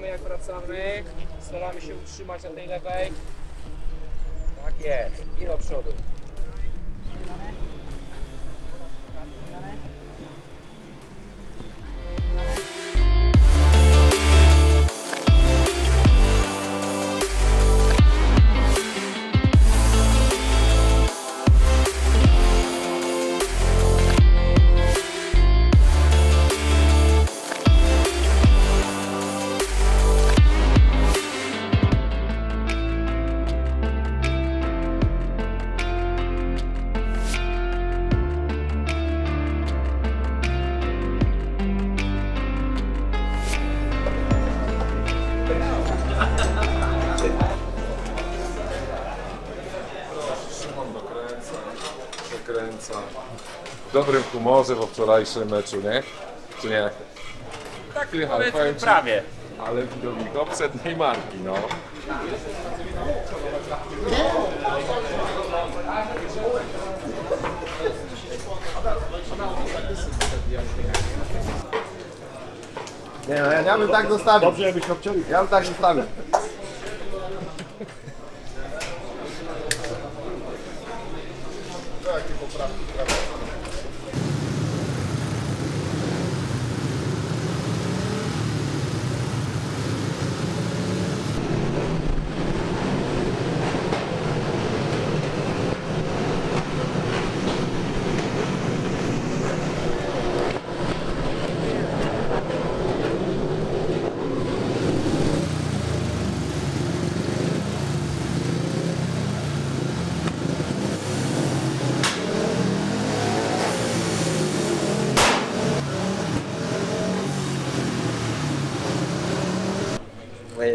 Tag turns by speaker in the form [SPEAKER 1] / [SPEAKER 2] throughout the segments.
[SPEAKER 1] Wracamy. Staramy się utrzymać na tej lewej. Tak jest. I do przodu.
[SPEAKER 2] Dobrym humorze po wczorajszym meczu, nie? Czy nie?
[SPEAKER 1] Tak powiedzmy
[SPEAKER 2] powiem ci-
[SPEAKER 1] prawie.
[SPEAKER 2] Ale widownik poprzedniej marki, no.
[SPEAKER 3] Nie no, ja, ja bym tak zostawił. Dobrze, jakbyś obciął. Ja bym tak zostawił.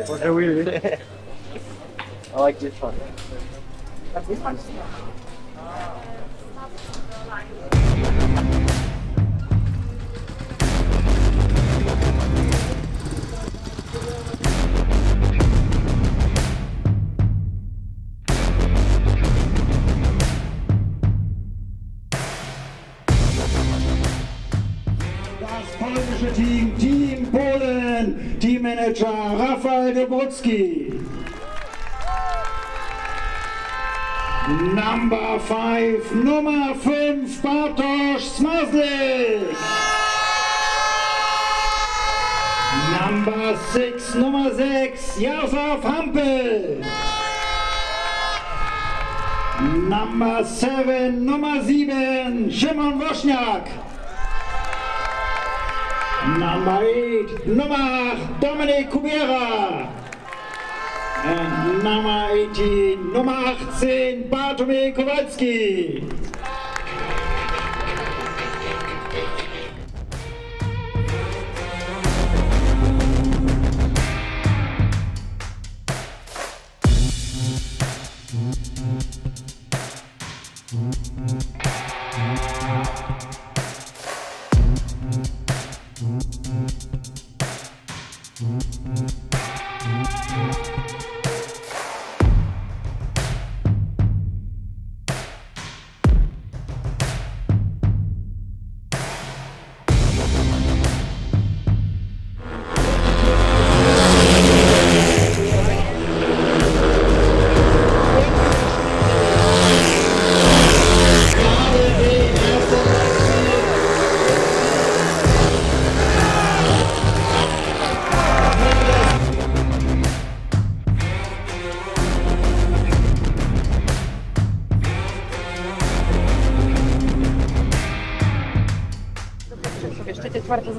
[SPEAKER 3] Are?
[SPEAKER 4] I like this one.
[SPEAKER 5] This one's Teammanager Rafael Dobrucki. Number 5, Nummer 5, Bartosz Smazlik. Number 6, Nummer 6, Jarosław Hampel. Number 7, Nummer 7, Szymon Woźniak. Number 8, Nummer 8, Dominik Kubera. And number 18, Nummer 18, Bartłomiej Kowalski.
[SPEAKER 6] Wiesz,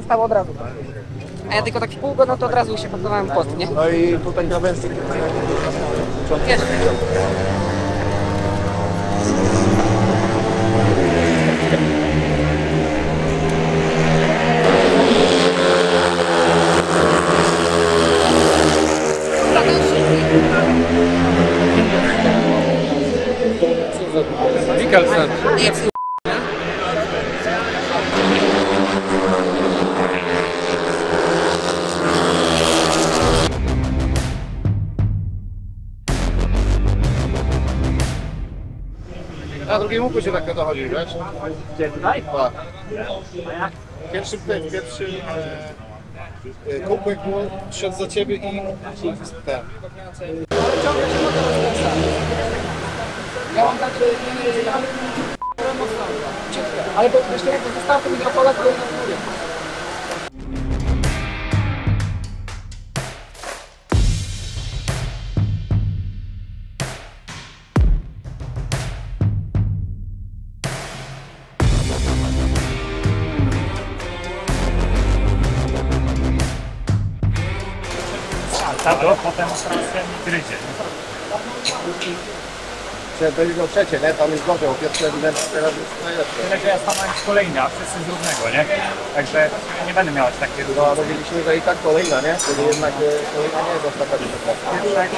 [SPEAKER 6] zostało od razu. A ja tylko tak w pół go, no to od razu się poddawałem w pot, nie?
[SPEAKER 3] No i tutaj krawędzi.
[SPEAKER 6] Wiesz,
[SPEAKER 1] Mikkelsen.
[SPEAKER 6] Nie
[SPEAKER 3] łuku się tak dochodzi, wiesz?
[SPEAKER 4] Gdzie tutaj?
[SPEAKER 3] Pierwszy, ten, pierwszy, e, Kupek mu szedł za ciebie i ten.
[SPEAKER 6] Ja mam tak, że ale bo jeszcze jak zostało to mikrofola, to nie mówię.
[SPEAKER 4] Tato, potem trasę mi gryzie.
[SPEAKER 3] Chciałem powiedzieć o trzecie, nie? Tam jest gorzej, o pierwsze ewidentnie teraz jest najlepsze.
[SPEAKER 4] Tyle, że ja stanąłem z kolejny, a wszyscy z równego, nie? Także nie będę miał aż takiego
[SPEAKER 3] No a mówiliśmy, że i tak kolejna, nie? Czyli jednak e, kolejna nie jest aż taka
[SPEAKER 4] pierwszego. yy,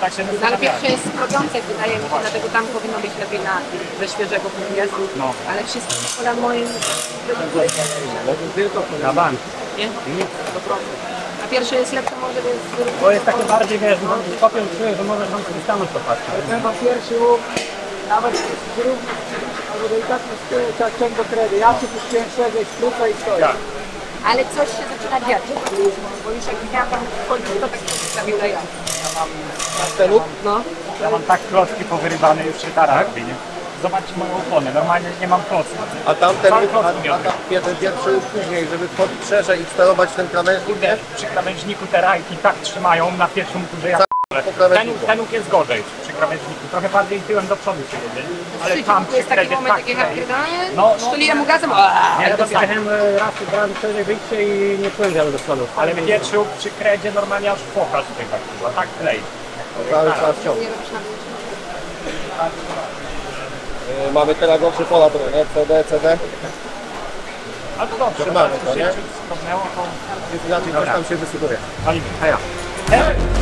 [SPEAKER 4] Tak się
[SPEAKER 6] No, ale pierwsze jest skrobące, wydaje mi się, dlatego tam powinno być lepiej na ze świeżego jest.
[SPEAKER 4] No.
[SPEAKER 6] Ale wszystkie pola moim
[SPEAKER 3] Tylko
[SPEAKER 4] Na bank.
[SPEAKER 6] nie? Do prądu. A pierwsze jest lepsze może, więc...
[SPEAKER 4] Bo jest takie bardziej, wiesz, kopią czuję, że możesz tam sobie stanąć to patrzeć.
[SPEAKER 7] Chyba pierwszy łuk, nawet równy, albo delikatnie z tyłu, trzeba ciąg do kredy. Ja przypuściłem szerzej, skrócę i stoję.
[SPEAKER 4] Tak.
[SPEAKER 6] Ale coś się zaczyna dziać. Bo już jak widziałam tam wchodzić, to tak się stawił na ja.
[SPEAKER 3] ten łuk.
[SPEAKER 6] No.
[SPEAKER 4] Ja mam tak klocki powyrywane już się tara robi, nie? Zobaczcie moją oponę, normalnie nie mam klocków.
[SPEAKER 3] A tamten
[SPEAKER 4] Cały
[SPEAKER 3] a,
[SPEAKER 4] klocki
[SPEAKER 3] a
[SPEAKER 4] miałem.
[SPEAKER 3] tam jeden pierwszy łuk później, żeby wchodzić szerzej i sterować ten krawężnik,
[SPEAKER 4] Kurde,
[SPEAKER 3] nie?
[SPEAKER 4] przy krawężniku te rajki tak trzymają na pierwszym turze jak
[SPEAKER 3] po
[SPEAKER 4] ten,
[SPEAKER 3] krawężniku.
[SPEAKER 4] ten łuk jest gorzej przy krawężniku. Trochę bardziej tyłem do przodu się jedzie. Ale tam
[SPEAKER 6] to
[SPEAKER 4] przy
[SPEAKER 6] jest taki
[SPEAKER 4] kredzie
[SPEAKER 6] moment,
[SPEAKER 4] tak
[SPEAKER 6] hapkydanie,
[SPEAKER 4] No, no.
[SPEAKER 6] szczeliłem mu gazem, ale
[SPEAKER 4] ja
[SPEAKER 6] to samo.
[SPEAKER 4] jechałem raz, brałem szerzej wyjście i nie czułem wiele do przodu. Ale pierwszy łuk przy kredzie normalnie aż pokaż tutaj tak, tak klei.
[SPEAKER 3] Cały czas ciąg.
[SPEAKER 6] Nie robisz na
[SPEAKER 3] E, Mamy teraz gorsze pola trochę, nie? CD, CD.
[SPEAKER 4] Ale to dobrze, bo
[SPEAKER 3] to, nie? Więc inaczej coś tam się wysypuje.
[SPEAKER 4] walimy. Heja. Hej!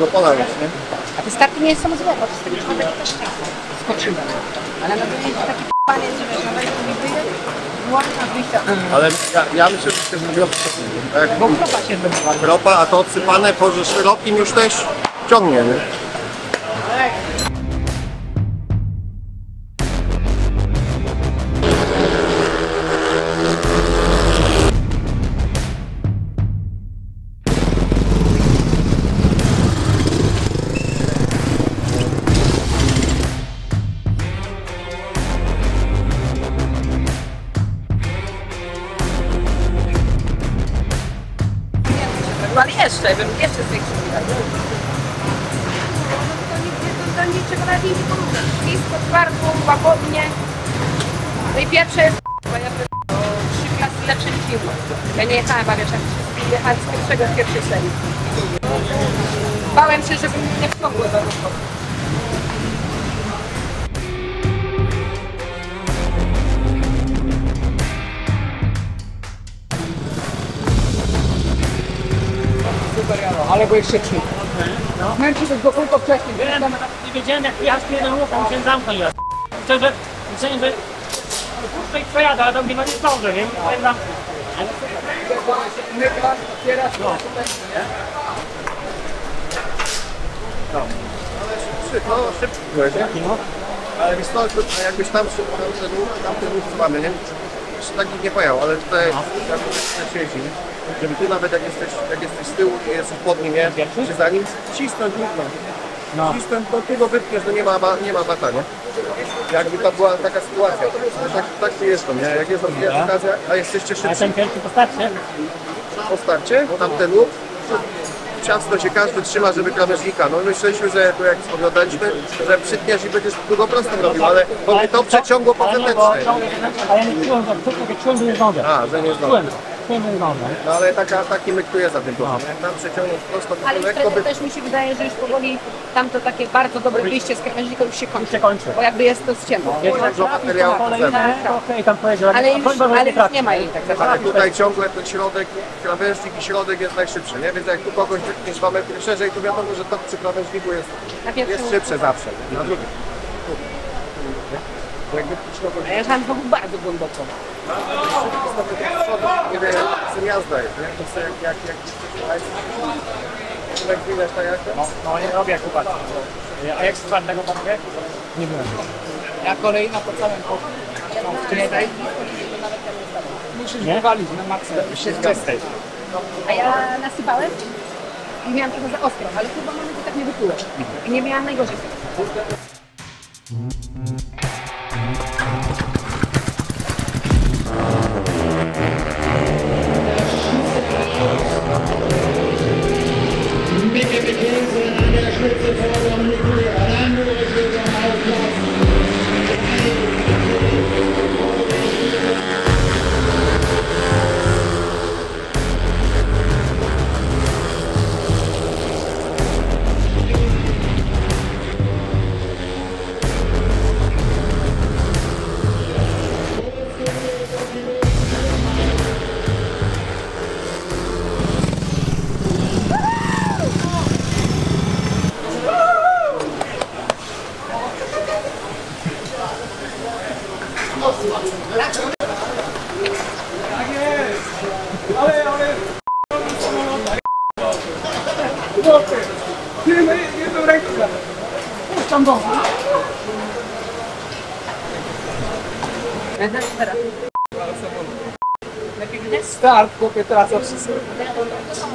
[SPEAKER 3] Pierwszego pola już, nie?
[SPEAKER 6] A te starty nie są złe, bo z tego czwartego też skoczyłem. Ale no to jest takie p***anie, że wiesz, nawet jak mi wyjdę, na wyjścia.
[SPEAKER 3] Ale ja, ja myślę, że to wcześniej, tak?
[SPEAKER 6] Bo kropa się zdobywa.
[SPEAKER 3] Ropa, a to odsypane po szerokim już też ciągnie, nie?
[SPEAKER 6] Ale jeszcze, bym jeszcze zwiększył widać. No to nigdy do, do niczego nawet nie porównać. Blisko, twardo, łagodnie. No i pierwsze jest bo ja bym trzy klasy niż Jumbo. Ja nie jechałem, a wszyscy jechali z pierwszego w pierwszej serii. Bałem się, żeby mnie nie wciągło za to.
[SPEAKER 7] Jano, ale byłeś szybszy. Męczy się go kółko wcześniej.
[SPEAKER 8] Wiem, nie wiedziałem jak jechać jeden łuk, a musiałem zamknąć raz. Szczerze, myślałem, że puszczę i przejadę, ale tam chyba nie zdążę, nie? Musiałem zamknąć.
[SPEAKER 7] Myka, otwierasz, no.
[SPEAKER 3] No, szybko byłeś, nie? Ale wiesz co, jakbyś tam szybko, ten ruch, tamten ruch co mamy, nie? Jeszcze tak nikt nie pojechał, ale tutaj też jeździ, nie? Żeby ty nawet jak jesteś, jak jesteś z tyłu i jesteś pod nim, nie? Czy za nim, cisnąć równo.
[SPEAKER 8] No.
[SPEAKER 3] Cisnąć, to ty go wypniesz, to nie ma, nie ma bata, nie? Jakby to była taka sytuacja. Tak, tak tu jest to, nie? Jak jest okazja, a jesteście
[SPEAKER 8] A
[SPEAKER 3] szybsi
[SPEAKER 8] ten pierwszy postarczy?
[SPEAKER 3] po starcie, tamten łuk, ciasno się każdy trzyma, żeby krawężnika. No myśleliśmy, że tu jak oglądaliśmy, że przytniesz i będziesz długo prostą robił, ale bo mnie to przeciągło po zewnętrznej.
[SPEAKER 8] to- A ja nie czułem.
[SPEAKER 3] A, że nie znowu.
[SPEAKER 8] Czułem, że.
[SPEAKER 3] No ale taka, taki myk tu jest za tym tokiem, nie? Tam przeciągnąć prosto,
[SPEAKER 6] Ale
[SPEAKER 3] tylko
[SPEAKER 6] już
[SPEAKER 3] lekko
[SPEAKER 6] wtedy
[SPEAKER 3] by...
[SPEAKER 6] też mi się wydaje, że już powoli tamto takie bardzo dobre wyjście z krawężnika już się kończy.
[SPEAKER 8] się kończy.
[SPEAKER 6] Bo jakby jest to ściemno.
[SPEAKER 8] Jest tak,
[SPEAKER 3] dużo materiału
[SPEAKER 8] kolejne, to okej, tam powiedział,
[SPEAKER 6] Ale już, ale nie ma jej tak
[SPEAKER 3] Ale tutaj ciągle ten środek, krawężnik i środek jest najszybszy, nie? Więc jak tu kogoś wytniesz dwa metry szerzej, to wiadomo, że to przy krawężniku jest, jest szybsze zawsze. Na drugim. Jakby
[SPEAKER 6] A ja jechałam znowu bardzo głęboko.
[SPEAKER 3] Nie wiem, co jazda jest, nie? To sobie jak, jak, jak widać tak jak
[SPEAKER 4] No, no nie robię chyba. A jak z twardego panowie? Nie byłem.
[SPEAKER 7] Ja kolejna po całym koku. Musisz wywalić na maksa.
[SPEAKER 4] Się z czystej.
[SPEAKER 6] A ja nasypałem i miałam trochę za ostro, ale chyba mamy to tak nie wypłyło. I nie miałam najgorzej.
[SPEAKER 8] House
[SPEAKER 6] Teraz.
[SPEAKER 7] Start, chłopie, tracę wszystko.
[SPEAKER 5] A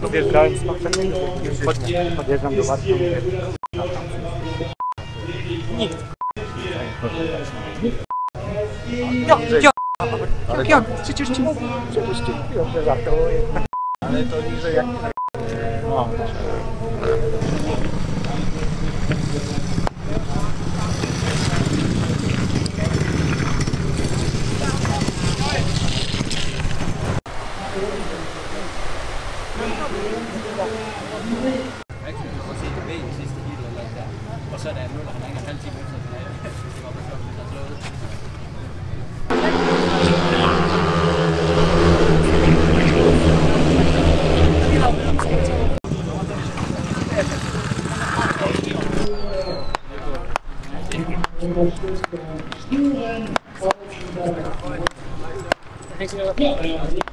[SPEAKER 4] Podjeżdżałem z. Podjeżdżam do Warszawy.
[SPEAKER 7] Jak? Przecież ci mówię.
[SPEAKER 4] Przecież ci mówią, że żartuję.
[SPEAKER 3] Ale to niżej
[SPEAKER 9] Det var klokken,
[SPEAKER 5] der er
[SPEAKER 4] slået. Thank you.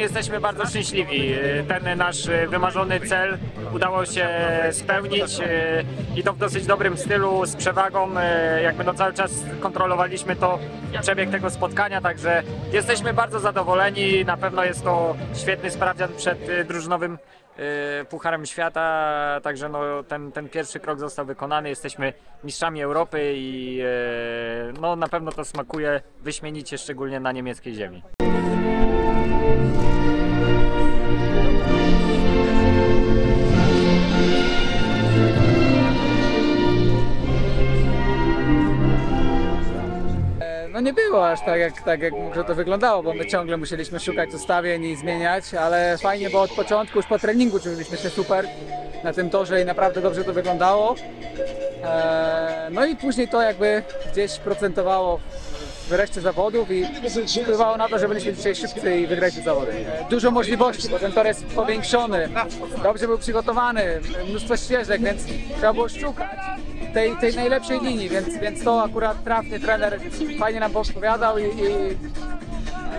[SPEAKER 4] Jesteśmy bardzo szczęśliwi. Ten nasz wymarzony cel udało się spełnić e, i to w dosyć dobrym stylu, z przewagą. Jakby no cały czas kontrolowaliśmy to, przebieg tego spotkania, także jesteśmy bardzo zadowoleni. Na pewno jest to świetny sprawdzian przed drużynowym Pucharem Świata, także no, ten, ten pierwszy krok został wykonany. Jesteśmy mistrzami Europy i no, na pewno to smakuje wyśmienicie, szczególnie na niemieckiej ziemi.
[SPEAKER 7] No nie było aż tak jak, tak jak to wyglądało, bo my ciągle musieliśmy szukać ustawień i zmieniać, ale fajnie, bo od początku, już po treningu czuliśmy się super na tym torze i naprawdę dobrze to wyglądało. Eee, No i później to jakby gdzieś procentowało w- reszcie zawodów i wpływało na to, że byliśmy dzisiaj szybcy i wygrali te zawody. Dużo możliwości, bo ten tor jest powiększony, dobrze był przygotowany, mnóstwo ścieżek, więc trzeba było szukać tej, tej najlepszej linii, więc, więc to akurat trafnie trener fajnie nam podpowiadał i, i,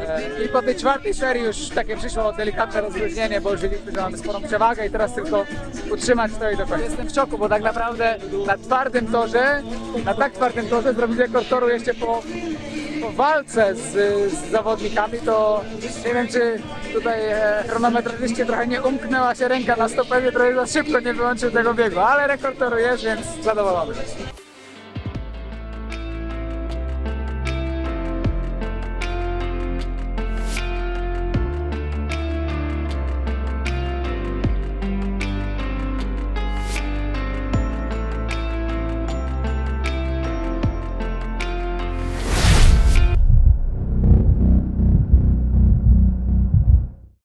[SPEAKER 7] e, i po tej czwartej serii już takie przyszło delikatne rozluźnienie, bo już wiedzieliśmy, że mamy sporą przewagę i teraz tylko utrzymać to i do końca. Jestem w szoku, bo tak naprawdę na twardym torze, na tak twardym torze zrobić rekord toru jeszcze po, po walce z, z zawodnikami, to nie wiem, czy tutaj e, trochę nie umknęła się ręka na stoperze, trochę za szybko nie wyłączył tego biegu, ale rekord toru jest, więc zadowolony.